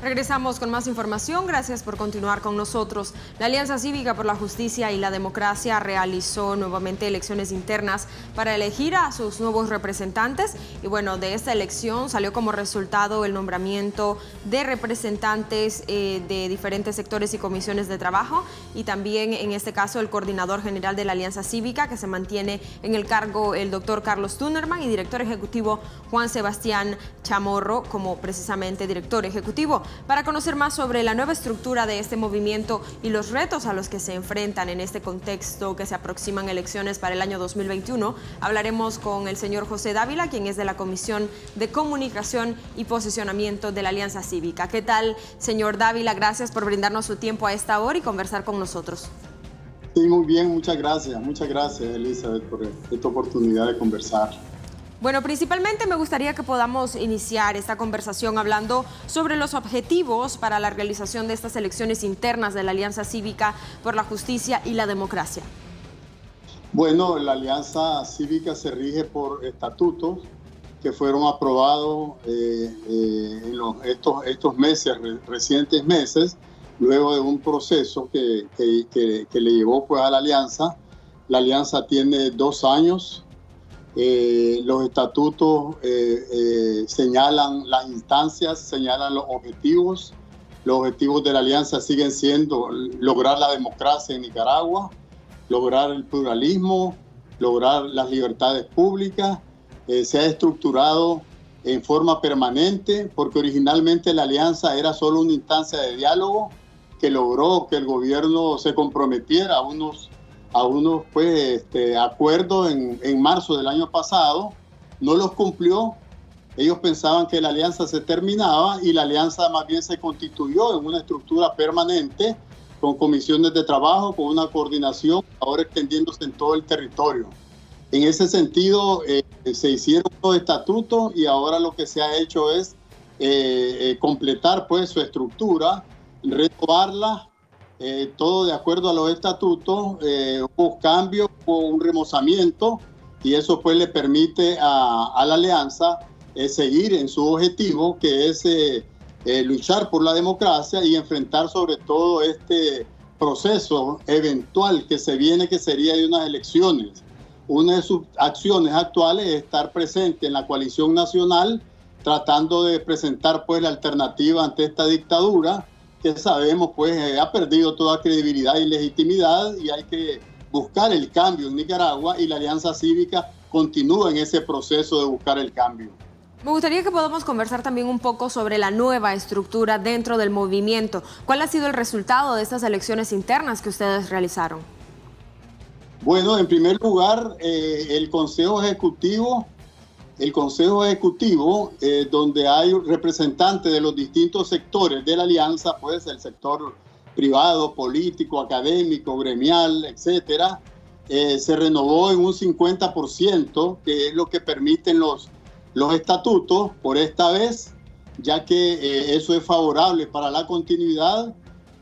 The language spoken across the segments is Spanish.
Regresamos con más información. Gracias por continuar con nosotros. La Alianza Cívica por la Justicia y la Democracia realizó nuevamente elecciones internas para elegir a sus nuevos representantes. Y bueno, de esta elección salió como resultado el nombramiento de representantes eh, de diferentes sectores y comisiones de trabajo y también en este caso el coordinador general de la Alianza Cívica que se mantiene en el cargo el doctor Carlos Tunerman y director ejecutivo Juan Sebastián Chamorro como precisamente director ejecutivo. Para conocer más sobre la nueva estructura de este movimiento y los retos a los que se enfrentan en este contexto que se aproximan elecciones para el año 2021, hablaremos con el señor José Dávila, quien es de la Comisión de Comunicación y Posicionamiento de la Alianza Cívica. ¿Qué tal, señor Dávila? Gracias por brindarnos su tiempo a esta hora y conversar con nosotros. Sí, muy bien, muchas gracias. Muchas gracias, Elizabeth, por esta oportunidad de conversar. Bueno, principalmente me gustaría que podamos iniciar esta conversación hablando sobre los objetivos para la realización de estas elecciones internas de la Alianza Cívica por la Justicia y la Democracia. Bueno, la Alianza Cívica se rige por estatutos que fueron aprobados eh, eh, en estos, estos meses, recientes meses, luego de un proceso que, que, le llevó pues, a la Alianza. La Alianza tiene dos años eh, los estatutos eh, eh, señalan las instancias, señalan los objetivos. Los objetivos de la alianza siguen siendo lograr la democracia en Nicaragua, lograr el pluralismo, lograr las libertades públicas. se ha estructurado en forma permanente porque originalmente la alianza era solo una instancia de diálogo que logró que el gobierno se comprometiera a unos a unos pues, este, acuerdos en, en marzo del año pasado, no los cumplió. Ellos pensaban que la alianza se terminaba y la alianza más bien se constituyó en una estructura permanente con comisiones de trabajo, con una coordinación, ahora extendiéndose en todo el territorio. En ese sentido, eh, se hicieron los estatutos y ahora lo que se ha hecho es eh, eh, completar pues su estructura, renovarla eh, todo de acuerdo a los estatutos, eh, hubo cambios, hubo un remozamiento y eso pues le permite a, la alianza eh, seguir en su objetivo que es luchar por la democracia y enfrentar sobre todo este proceso eventual que se viene que sería de unas elecciones. Una de sus acciones actuales es estar presente en la coalición nacional tratando de presentar pues la alternativa ante esta dictadura que sabemos pues eh, ha perdido toda credibilidad y legitimidad y hay que buscar el cambio en Nicaragua y la Alianza Cívica continúa en ese proceso de buscar el cambio. Me gustaría que podamos conversar también un poco sobre la nueva estructura dentro del movimiento. ¿Cuál ha sido el resultado de estas elecciones internas que ustedes realizaron? Bueno, en primer lugar, eh, el Consejo Ejecutivo el Consejo Ejecutivo, eh, donde hay representantes de los distintos sectores de la alianza, pues el sector privado, político, académico, gremial, etcétera, eh, se renovó en un 50%, que es lo que permiten los, los estatutos por esta vez, ya que eh, eso es favorable para la continuidad.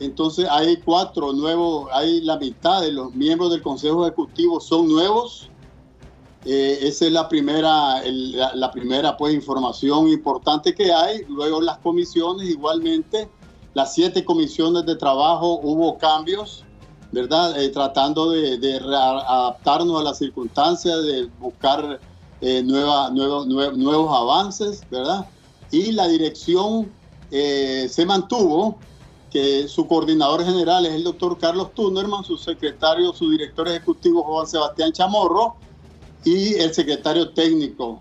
Entonces hay cuatro nuevos, hay la mitad de los miembros del Consejo Ejecutivo son nuevos eh, esa es la primera, la, primera pues, información importante que hay. Luego las comisiones, igualmente, las siete comisiones de trabajo hubo cambios, ¿verdad? Eh, tratando de, adaptarnos a las circunstancias, de buscar eh, nuevos avances, ¿verdad? Y la dirección se mantuvo, que su coordinador general es el doctor Carlos Tunerman, su secretario, su director ejecutivo Juan Sebastián Chamorro, y el secretario técnico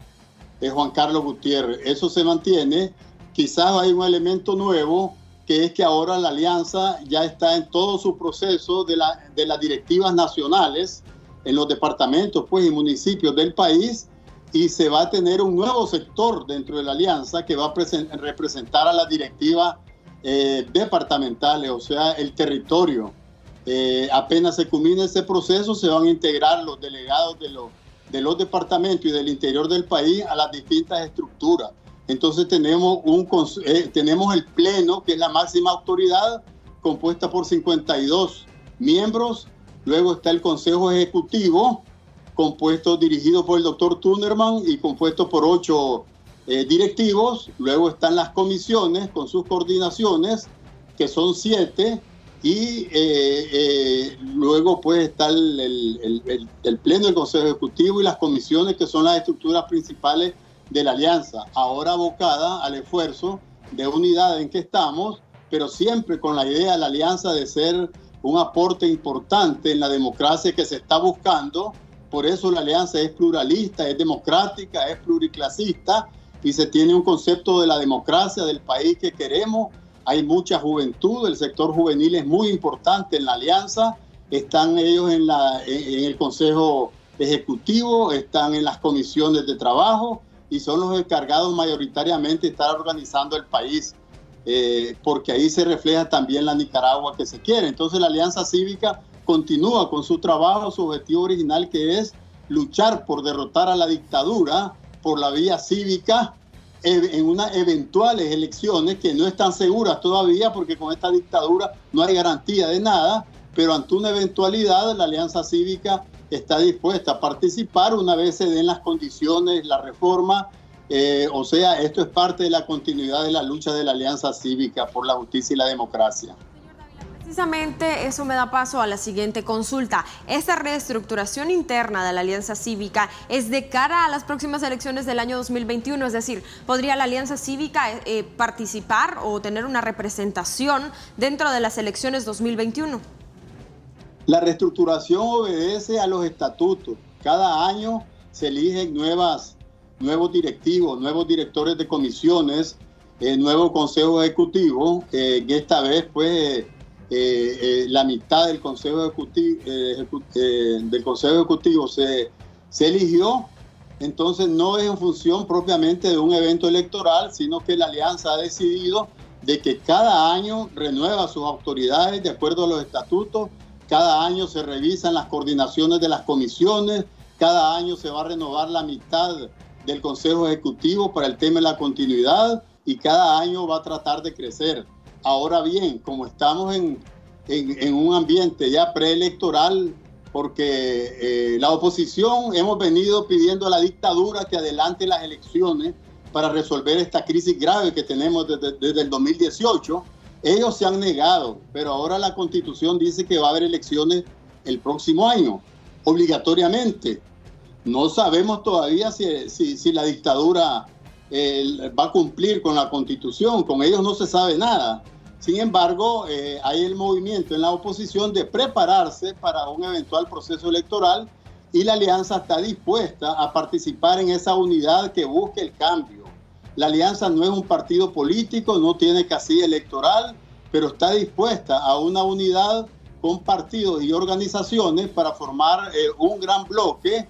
es Juan Carlos Gutiérrez. Eso se mantiene. Quizás hay un elemento nuevo que es que ahora la alianza ya está en todo su proceso de, la, de las directivas nacionales en los departamentos pues, y municipios del país y se va a tener un nuevo sector dentro de la alianza que va a representar a las directivas eh, departamentales, o sea, el territorio. Eh, apenas se culmine ese proceso, se van a integrar los delegados de los de los departamentos y del interior del país a las distintas estructuras. Entonces tenemos, un, eh, tenemos el Pleno, que es la máxima autoridad, compuesta por 52 miembros. Luego está el Consejo Ejecutivo, compuesto, dirigido por el doctor Tunerman y compuesto por ocho eh, directivos, luego están las comisiones con sus coordinaciones, que son siete, y eh, eh, luego pues está el, el, el, Pleno del Consejo Ejecutivo y las comisiones, que son las estructuras principales de la alianza, ahora abocada al esfuerzo de unidad en que estamos, pero siempre con la idea de la alianza de ser un aporte importante en la democracia que se está buscando. Por eso la alianza es pluralista, es democrática, es pluriclasista y se tiene un concepto de la democracia del país que queremos. Hay mucha juventud, el sector juvenil es muy importante en la alianza. Están ellos en, la, en el Consejo Ejecutivo, están en las comisiones de trabajo y son los encargados mayoritariamente de estar organizando el país, eh, porque ahí se refleja también la Nicaragua que se quiere. Entonces la Alianza Cívica continúa con su trabajo, su objetivo original que es luchar por derrotar a la dictadura por la vía cívica en unas eventuales elecciones que no están seguras todavía porque con esta dictadura no hay garantía de nada, pero ante una eventualidad la Alianza Cívica está dispuesta a participar una vez se den las condiciones, la reforma, eh, o sea, esto es parte de la continuidad de la lucha de la Alianza Cívica por la justicia y la democracia. Precisamente eso me da paso a la siguiente consulta. ¿Esta reestructuración interna de la Alianza Cívica es de cara a las próximas elecciones del año 2021? Es decir, ¿podría la Alianza Cívica eh, participar o tener una representación dentro de las elecciones 2021? La reestructuración obedece a los estatutos. Cada año se eligen nuevas, nuevos directivos, nuevos directores de comisiones, eh, nuevo consejo ejecutivo, eh, que esta vez pues eh, eh, la mitad del Consejo Ejecutivo, eh, del Consejo Ejecutivo se, se eligió, entonces no es en función propiamente de un evento electoral, sino que la alianza ha decidido de que cada año renueva sus autoridades de acuerdo a los estatutos, cada año se revisan las coordinaciones de las comisiones, cada año se va a renovar la mitad del Consejo Ejecutivo para el tema de la continuidad y cada año va a tratar de crecer. Ahora bien, como estamos en, en, un ambiente ya preelectoral, porque eh, la oposición hemos venido pidiendo a la dictadura que adelante las elecciones para resolver esta crisis grave que tenemos desde, desde el 2018. Ellos se han negado, pero ahora la constitución dice que va a haber elecciones el próximo año, obligatoriamente. No sabemos todavía si, si, si la dictadura eh, va a cumplir con la constitución, con ellos no se sabe nada. Sin embargo, eh, hay el movimiento en la oposición de prepararse para un eventual proceso electoral y la alianza está dispuesta a participar en esa unidad que busque el cambio. La alianza no es un partido político, no tiene casilla electoral, pero está dispuesta a una unidad con partidos y organizaciones para formar eh, un gran bloque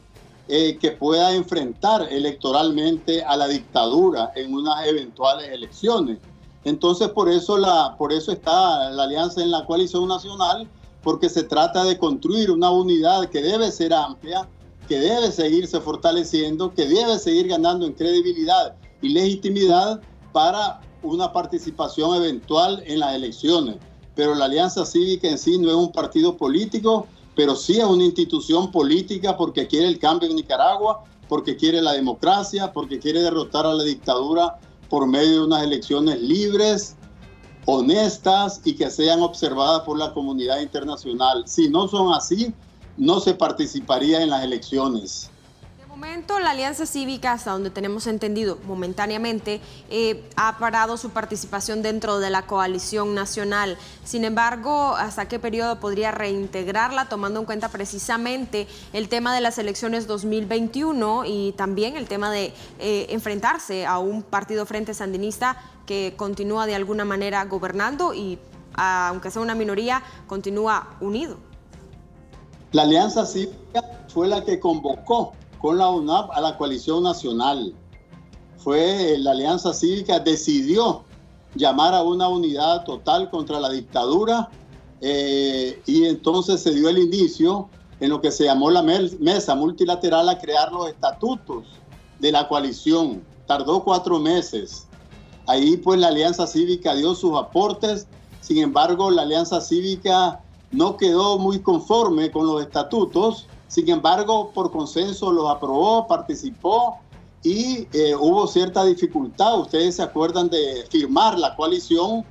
eh, que pueda enfrentar electoralmente a la dictadura en unas eventuales elecciones. Entonces, por eso, la, por eso está la alianza en la coalición nacional, porque se trata de construir una unidad que debe ser amplia, que debe seguirse fortaleciendo, que debe seguir ganando en credibilidad y legitimidad para una participación eventual en las elecciones. Pero la Alianza Cívica en sí no es un partido político, pero sí es una institución política porque quiere el cambio en Nicaragua, porque quiere la democracia, porque quiere derrotar a la dictadura por medio de unas elecciones libres, honestas y que sean observadas por la comunidad internacional. Si no son así, no se participaría en las elecciones momento, la Alianza Cívica, hasta donde tenemos entendido momentáneamente, eh, ha parado su participación dentro de la coalición nacional. Sin embargo, ¿hasta qué periodo podría reintegrarla, tomando en cuenta precisamente el tema de las elecciones 2021 y también el tema de eh, enfrentarse a un partido frente sandinista que continúa de alguna manera gobernando y, aunque sea una minoría, continúa unido? La Alianza Cívica fue la que convocó con la UNAP a la coalición nacional. Fue la Alianza Cívica decidió llamar a una unidad total contra la dictadura eh, y entonces se dio el inicio en lo que se llamó la mesa multilateral a crear los estatutos de la coalición. Tardó cuatro meses. Ahí pues la Alianza Cívica dio sus aportes, sin embargo la Alianza Cívica no quedó muy conforme con los estatutos sin embargo, por consenso los aprobó, participó y eh, hubo cierta dificultad. Ustedes se acuerdan de firmar la coalición,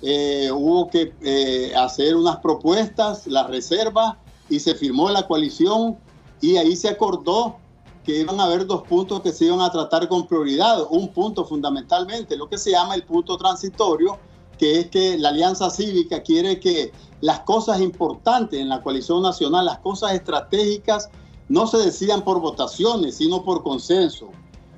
eh, hubo que eh, hacer unas propuestas, la reserva, y se firmó la coalición y ahí se acordó que iban a haber dos puntos que se iban a tratar con prioridad. Un punto fundamentalmente, lo que se llama el punto transitorio, que es que la Alianza Cívica quiere que las cosas importantes en la coalición nacional, las cosas estratégicas, no se decidan por votaciones, sino por consenso.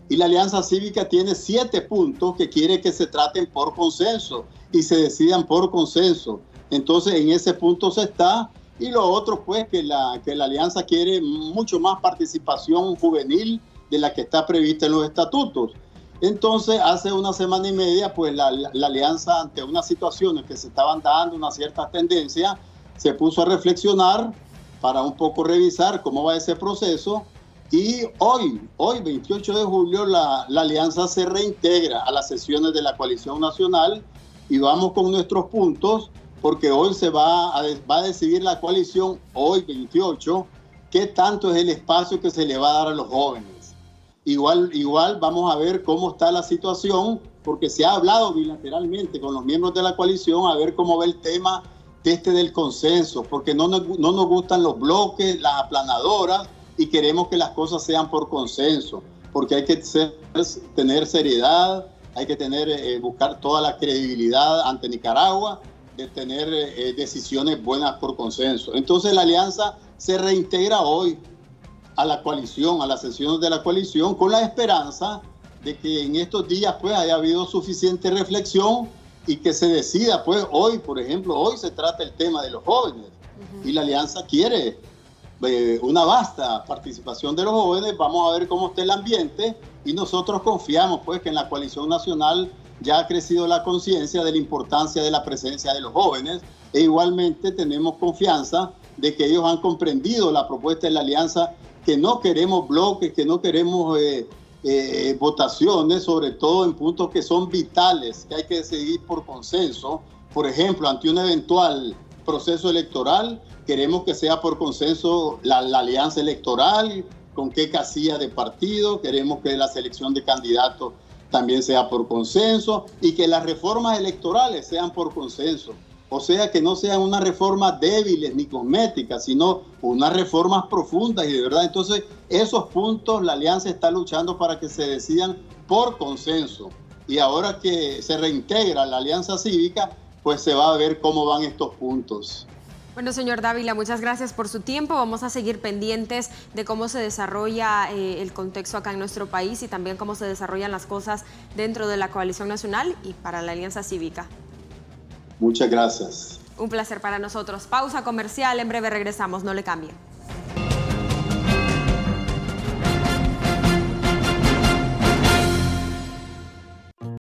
Y la Alianza Cívica tiene siete puntos que quiere que se traten por consenso y se decidan por consenso. Entonces, en ese punto se está. Y lo otro, pues, que la, que la Alianza quiere mucho más participación juvenil de la que está prevista en los estatutos. Entonces, hace una semana y media, pues la, Alianza, ante unas situaciones que se estaban dando, una cierta tendencia, se puso a reflexionar para un poco revisar cómo va ese proceso y hoy, hoy 28 de julio, la, la, alianza se reintegra a las sesiones de la coalición nacional y vamos con nuestros puntos porque hoy se va a, va a decidir la coalición, hoy 28, qué tanto es el espacio que se le va a dar a los jóvenes. Igual, igual vamos a ver cómo está la situación porque se ha hablado bilateralmente con los miembros de la coalición a ver cómo va el tema este del consenso, porque no nos, no nos gustan los bloques, las aplanadoras y queremos que las cosas sean por consenso, porque hay que ser, tener seriedad, hay que tener, eh, buscar toda la credibilidad ante Nicaragua, de tener eh, decisiones buenas por consenso. Entonces la alianza se reintegra hoy a la coalición, a las sesiones de la coalición, con la esperanza de que en estos días pues haya habido suficiente reflexión y que se decida pues hoy, por ejemplo, hoy se trata el tema de los jóvenes. Y la alianza quiere eh, una vasta participación de los jóvenes, vamos a ver cómo está el ambiente. Y nosotros confiamos pues que en la coalición nacional ya ha crecido la conciencia de la importancia de la presencia de los jóvenes. E igualmente tenemos confianza de que ellos han comprendido la propuesta de la alianza, que no queremos bloques, que no queremos eh, eh, votaciones, sobre todo en puntos que son vitales, que hay que decidir por consenso. Por ejemplo, ante un eventual proceso electoral, queremos que sea por consenso la, alianza electoral, con qué casilla de partido, queremos que la selección de candidatos también sea por consenso y que las reformas electorales sean por consenso. O sea, que no sean unas reformas débiles ni cosméticas, sino unas reformas profundas y de verdad. Entonces, esos puntos la alianza está luchando para que se decidan por consenso. Y ahora que se reintegra la alianza cívica, pues se va a ver cómo van estos puntos. Bueno, señor Dávila, muchas gracias por su tiempo. Vamos a seguir pendientes de cómo se desarrolla eh, el contexto acá en nuestro país y también cómo se desarrollan las cosas dentro de la coalición nacional y para la Alianza Cívica. Muchas gracias. Un placer para nosotros. Pausa comercial, en breve regresamos, no le cambien.